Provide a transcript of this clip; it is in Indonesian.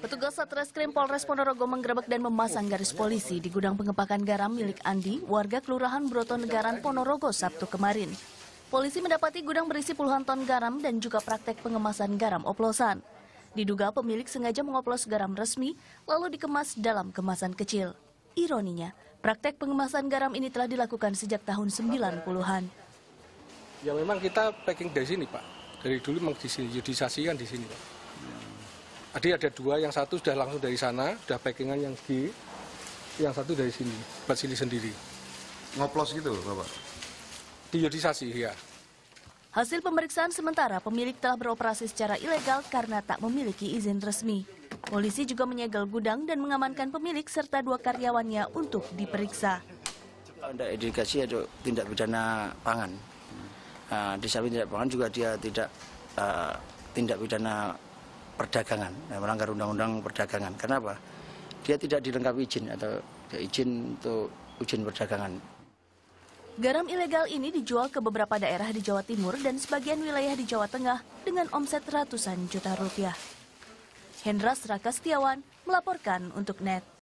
Petugas Satreskrim Polres Ponorogo menggerebek dan memasang garis polisi di gudang pengepakan garam milik Andi, warga Kelurahan Brotonegaran Ponorogo Sabtu kemarin. Polisi mendapati gudang berisi puluhan ton garam dan juga praktek pengemasan garam oplosan. Diduga pemilik sengaja mengoplos garam resmi lalu dikemas dalam kemasan kecil. Ironinya, praktek pengemasan garam ini telah dilakukan sejak tahun 90-an. Ya memang kita packing dari sini Pak. Dari dulu memang di sini, kan di sini Pak. Tadi ada dua, yang satu sudah langsung dari sana, sudah packingan yang di, yang satu dari sini, buat sini sendiri. Ngoplos gitu Bapak? Di yudisasi ya. Hasil pemeriksaan sementara, pemilik telah beroperasi secara ilegal karena tak memiliki izin resmi. Polisi juga menyegel gudang dan mengamankan pemilik serta dua karyawannya untuk diperiksa. Ada indikasi ada tindak pidana pangan. Nah, di samping tindak pangan juga dia tidak uh, tindak pidana perdagangan, melanggar undang-undang perdagangan. Kenapa? Dia tidak dilengkapi izin atau izin untuk izin perdagangan. Garam ilegal ini dijual ke beberapa daerah di Jawa Timur dan sebagian wilayah di Jawa Tengah dengan omset ratusan juta rupiah. Hendra Sraka Setiawan melaporkan untuk NET.